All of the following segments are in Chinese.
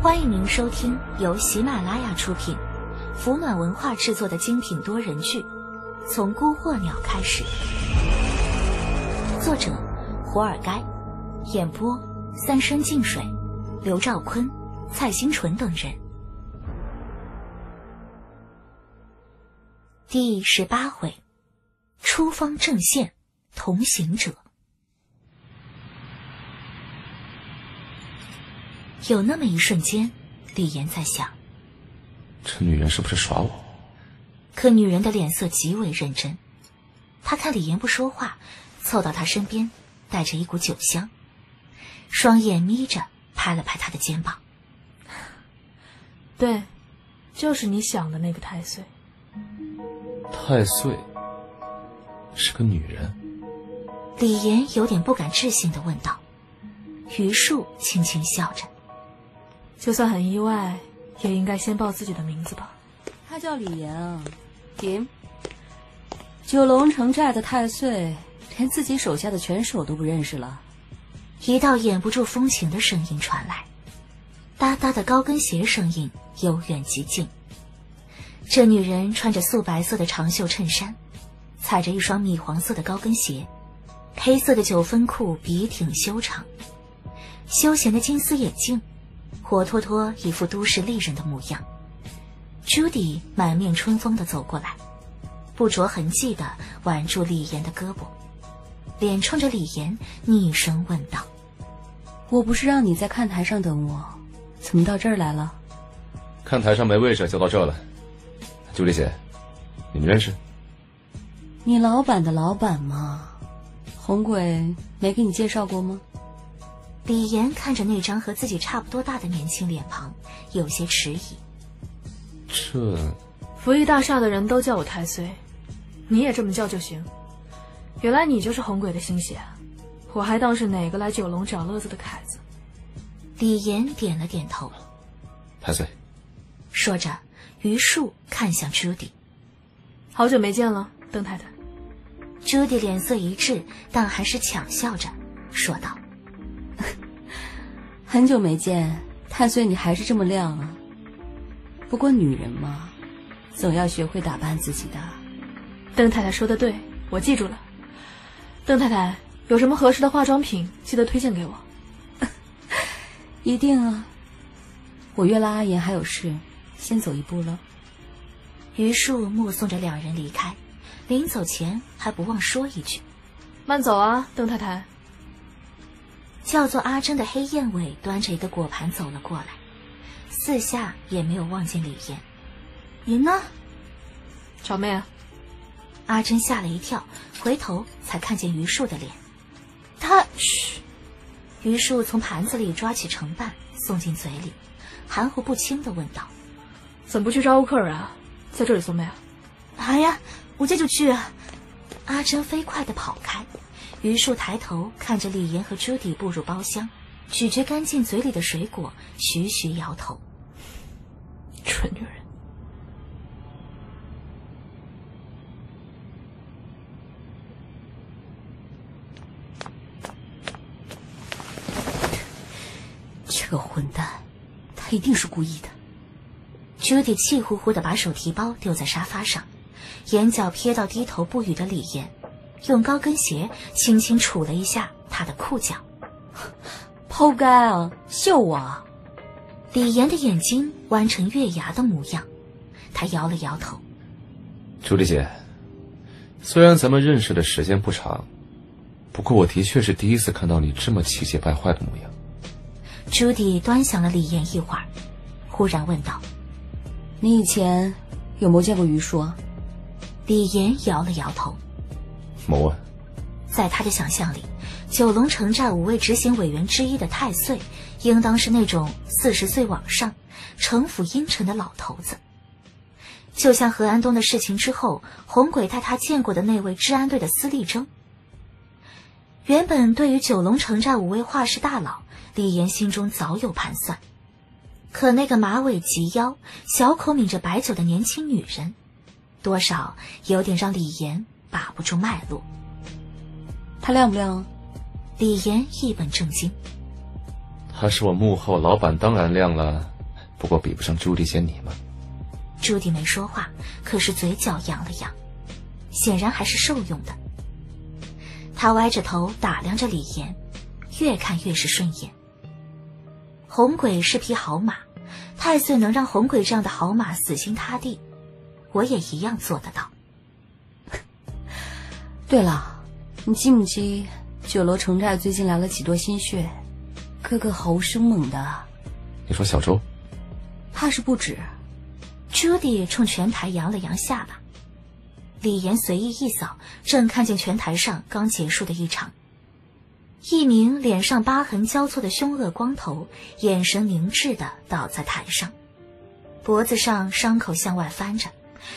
欢迎您收听由喜马拉雅出品、福暖文化制作的精品多人剧《从孤鹤鸟开始》，作者：胡尔该，演播：三生静水、刘兆坤、蔡新纯等人。第十八回，出方正线，同行者。有那么一瞬间，李岩在想：这女人是不是耍我？可女人的脸色极为认真。她看李岩不说话，凑到他身边，带着一股酒香，双眼眯着，拍了拍他的肩膀：“对，就是你想的那个太岁。”太岁是个女人。李岩有点不敢置信的问道。榆树轻轻笑着。就算很意外，也应该先报自己的名字吧。他叫李岩啊，林。九龙城寨的太岁，连自己手下的拳手都不认识了。一道掩不住风情的声音传来，哒哒的高跟鞋声音由远及近。这女人穿着素白色的长袖衬衫，踩着一双米黄色的高跟鞋，黑色的九分裤笔挺修长，休闲的金丝眼镜。活脱脱一副都市丽人的模样。朱迪满面春风的走过来，不着痕迹的挽住李岩的胳膊，脸冲着李岩厉声问道：“我不是让你在看台上等我，怎么到这儿来了？”看台上没位置，就到这了。朱丽姐，你们认识？你老板的老板吗？红鬼没给你介绍过吗？李岩看着那张和自己差不多大的年轻脸庞，有些迟疑。这福义大厦的人都叫我太岁，你也这么叫就行。原来你就是红鬼的心血，我还当是哪个来九龙找乐子的凯子。李岩点了点头。太岁，说着，于树看向朱迪。好久没见了，邓太太。朱迪脸色一滞，但还是强笑着说道。很久没见，太岁你还是这么亮啊！不过女人嘛，总要学会打扮自己的。邓太太说的对，我记住了。邓太太有什么合适的化妆品，记得推荐给我。一定啊！我约了阿言还有事，先走一步了。于树目送着两人离开，临走前还不忘说一句：“慢走啊，邓太太。”叫做阿珍的黑燕尾端着一个果盘走了过来，四下也没有望见李岩。您呢，小妹？啊阿珍吓了一跳，回头才看见榆树的脸。他嘘。榆树从盘子里抓起成瓣送进嘴里，含糊不清的问道：“怎么不去招呼客人啊？在这里送妹啊？”“哎呀，我这就去啊。”阿珍飞快的跑开。榆树抬头看着李岩和朱迪步入包厢，咀嚼干净嘴里的水果，徐徐摇头。蠢女人！这个混蛋，他一定是故意的。朱迪气呼呼的把手提包丢在沙发上，眼角瞥到低头不语的李岩。用高跟鞋轻轻杵了一下他的裤脚，抛该啊！秀我！李岩的眼睛弯成月牙的模样，他摇了摇头。朱丽姐，虽然咱们认识的时间不长，不过我的确是第一次看到你这么气急败坏的模样。朱迪端详了李岩一会儿，忽然问道：“你以前有没见过于叔？”李岩摇了摇头。某问，在他的想象里，九龙城寨五位执行委员之一的太岁，应当是那种四十岁往上、城府阴沉的老头子。就像何安东的事情之后，红鬼带他见过的那位治安队的司隶征。原本对于九龙城寨五位画师大佬，李岩心中早有盘算，可那个马尾及腰、小口抿着白酒的年轻女人，多少有点让李岩。把不住脉络，他亮不亮？李岩一本正经。他是我幕后老板当然亮了，不过比不上朱迪姐你嘛。朱迪没说话，可是嘴角扬了扬，显然还是受用的。他歪着头打量着李岩，越看越是顺眼。红鬼是匹好马，太岁能让红鬼这样的好马死心塌地，我也一样做得到。对了，你记不记酒楼城寨最近来了几多心血，个个毫无生猛的？你说小周？怕是不止。朱迪冲拳台扬了扬下巴。李岩随意一扫，正看见拳台上刚结束的一场。一名脸上疤痕交错的凶恶光头，眼神凝滞的倒在台上，脖子上伤口向外翻着，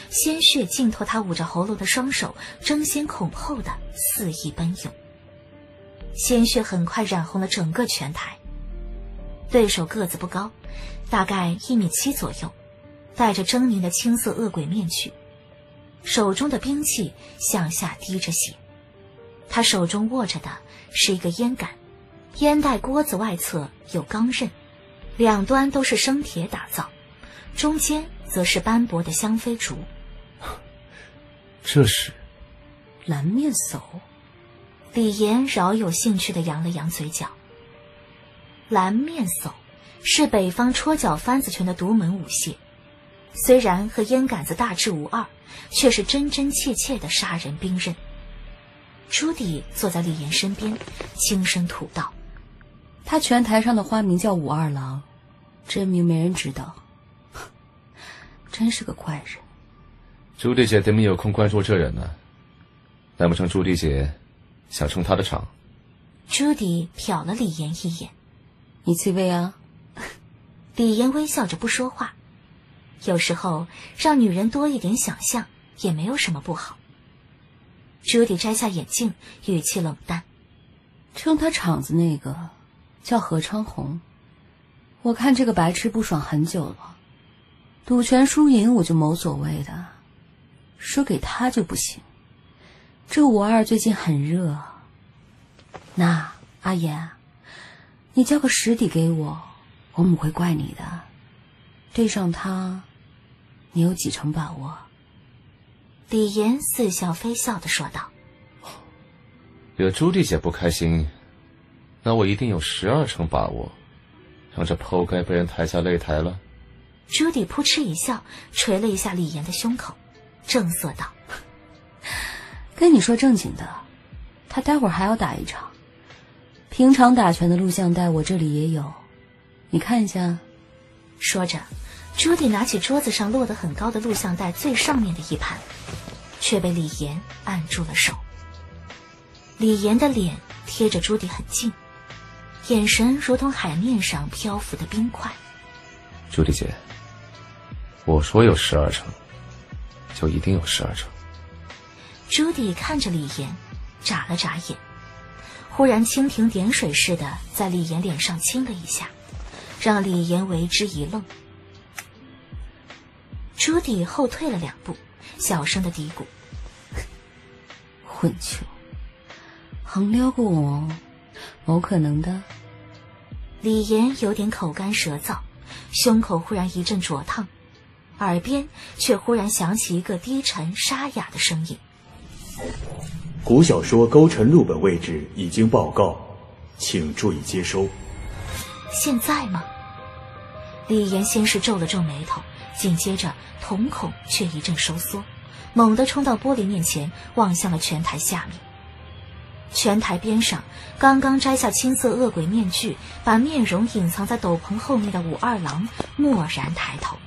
鲜血浸透他捂着喉咙的双手，争先恐后的肆意奔涌。鲜血很快染红了整个拳台。对手个子不高，大概一米七左右，戴着狰狞的青色恶鬼面具。手中的兵器向下滴着血，他手中握着的是一个烟杆，烟袋锅子外侧有钢刃，两端都是生铁打造，中间则是斑驳的香妃竹。这是蓝面叟。李岩饶有兴趣的扬了扬嘴角。蓝面叟是北方戳脚翻子拳的独门武械。虽然和烟杆子大致无二，却是真真切切的杀人兵刃。朱棣坐在李岩身边，轻声吐道：“他拳台上的花名叫武二郎，真名没人知道。真是个怪人。”朱迪姐怎么有空关注这人呢？难不成朱迪姐想冲他的场？朱迪瞟了李岩一眼：“你自卫啊？” 李岩微笑着不说话。有时候让女人多一点想象也没有什么不好。朱迪摘下眼镜，语气冷淡：“撑他场子那个叫何昌红，我看这个白痴不爽很久了。赌权输赢我就没所谓的，输给他就不行。这五二最近很热，那阿言，你交个实底给我，我母会怪你的。对上他。”你有几成把握？李岩似笑非笑的说道：“惹朱莉姐不开心，那我一定有十二成把握，让这剖该被人抬下擂台了。”朱迪扑哧一笑，捶了一下李岩的胸口，正色道：“跟你说正经的，他待会儿还要打一场，平常打拳的录像带我这里也有，你看一下。”说着。朱迪拿起桌子上摞得很高的录像带最上面的一盘，却被李岩按住了手。李岩的脸贴着朱迪很近，眼神如同海面上漂浮的冰块。朱迪姐，我说有十二成，就一定有十二成。朱迪看着李岩，眨了眨眼，忽然蜻蜓点水似的在李岩脸上亲了一下，让李岩为之一愣。朱迪后退了两步，小声的嘀咕：“混球，横撩过我，某可能的。”李岩有点口干舌燥，胸口忽然一阵灼烫，耳边却忽然响起一个低沉沙哑的声音：“古小说勾陈录本位置已经报告，请注意接收。”现在吗？李岩先是皱了皱眉头。紧接着，瞳孔却一阵收缩，猛地冲到玻璃面前，望向了拳台下面。拳台边上，刚刚摘下青色恶鬼面具，把面容隐藏在斗篷后面的武二郎蓦然抬头，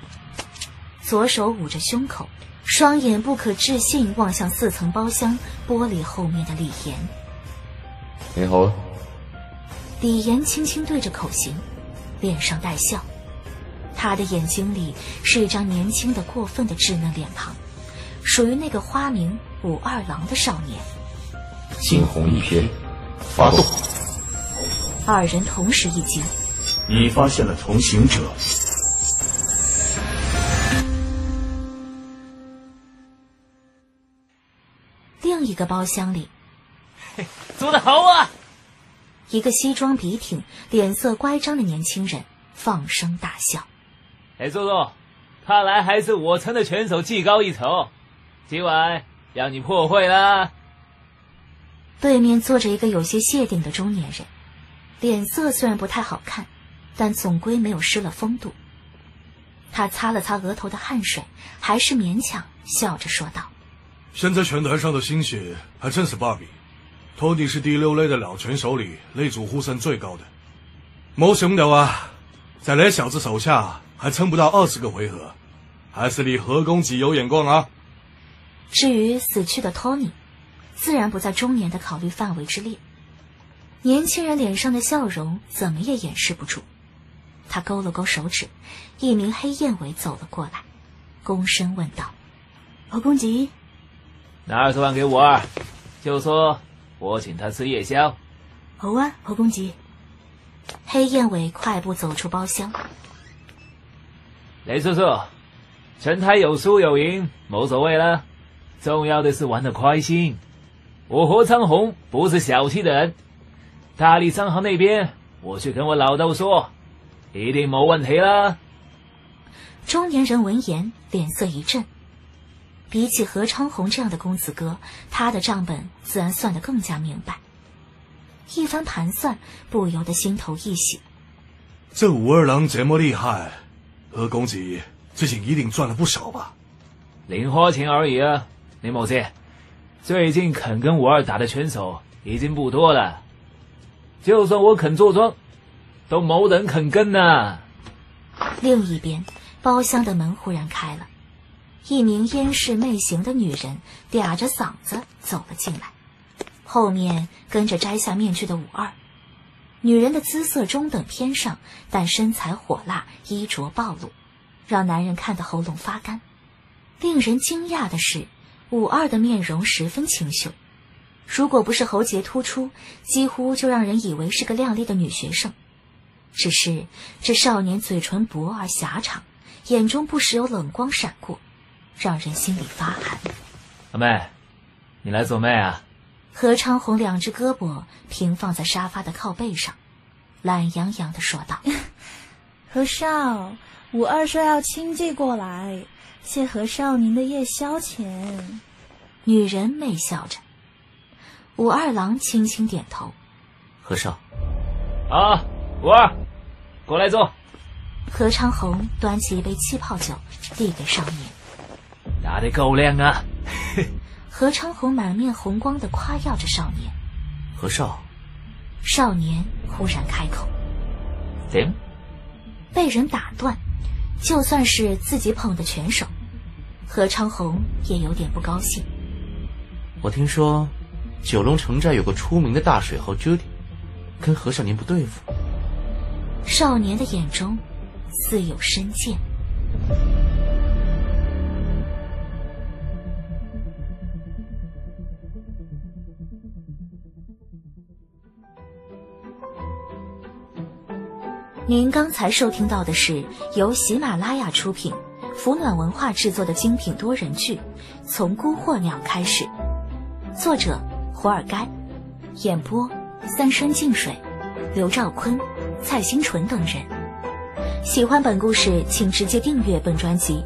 左手捂着胸口，双眼不可置信望向四层包厢玻璃后面的李岩。你好。李岩轻轻对着口型，脸上带笑。他的眼睛里是一张年轻的、过分的稚嫩脸庞，属于那个花名武二郎的少年。惊鸿一瞥，发动。二人同时一惊。你发现了同行者。一个包厢里，做得好啊！一个西装笔挺、脸色乖张的年轻人放声大笑：“哎，叔叔，看来还是我村的拳手技高一筹，今晚让你破费啦！”对面坐着一个有些谢顶的中年人，脸色虽然不太好看，但总归没有失了风度。他擦了擦额头的汗水，还是勉强笑着说道：“现在拳台上的心血还真是芭比。托尼是第六类的老拳手里擂主呼声最高的，没想到啊，在那小子手下还撑不到二十个回合，还是你何公子有眼光啊！”至于死去的托尼。自然不在中年的考虑范围之列。年轻人脸上的笑容怎么也掩饰不住，他勾了勾手指，一名黑燕尾走了过来，躬身问道：“何公吉，拿二十万给五二，就说我请他吃夜宵。”好啊，侯公吉。黑燕尾快步走出包厢。雷叔叔，陈台有输有赢，无所谓了，重要的是玩的开心。我何昌红不是小气的人，大力商行那边我去跟我老豆说，一定没问题了。中年人闻言脸色一震，比起何昌红这样的公子哥，他的账本自然算得更加明白。一番盘算，不由得心头一喜。这武二郎这么厉害，何公子最近一定赚了不少吧？零花钱而已啊，你莫信。最近肯跟武二打的拳手已经不多了，就算我肯坐庄，都没人肯跟呢。另一边，包厢的门忽然开了，一名烟视媚行的女人嗲着嗓子走了进来，后面跟着摘下面具的五二。女人的姿色中等偏上，但身材火辣，衣着暴露，让男人看得喉咙发干。令人惊讶的是。五二的面容十分清秀，如果不是喉结突出，几乎就让人以为是个靓丽的女学生。只是这少年嘴唇薄而狭长，眼中不时有冷光闪过，让人心里发寒。阿妹，你来做妹啊？何昌红两只胳膊平放在沙发的靠背上，懒洋洋的说道：“何少，五二说要亲自过来。”谢何少您的夜宵钱。女人媚笑着，武二郎轻轻点头。何少，啊，五二，过来坐。何昌红端起一杯气泡酒，递给少年。打得够亮啊！何昌红满面红光的夸耀着少年。何少，少年忽然开口。行。被人打断。就算是自己捧的拳手，何昌红也有点不高兴。我听说，九龙城寨有个出名的大水猴 Judy，跟何少年不对付。少年的眼中似有深见。您刚才收听到的是由喜马拉雅出品、福暖文化制作的精品多人剧《从孤鹤鸟开始》，作者胡尔该，演播三生静水、刘兆坤、蔡新纯等人。喜欢本故事，请直接订阅本专辑。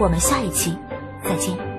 我们下一期再见。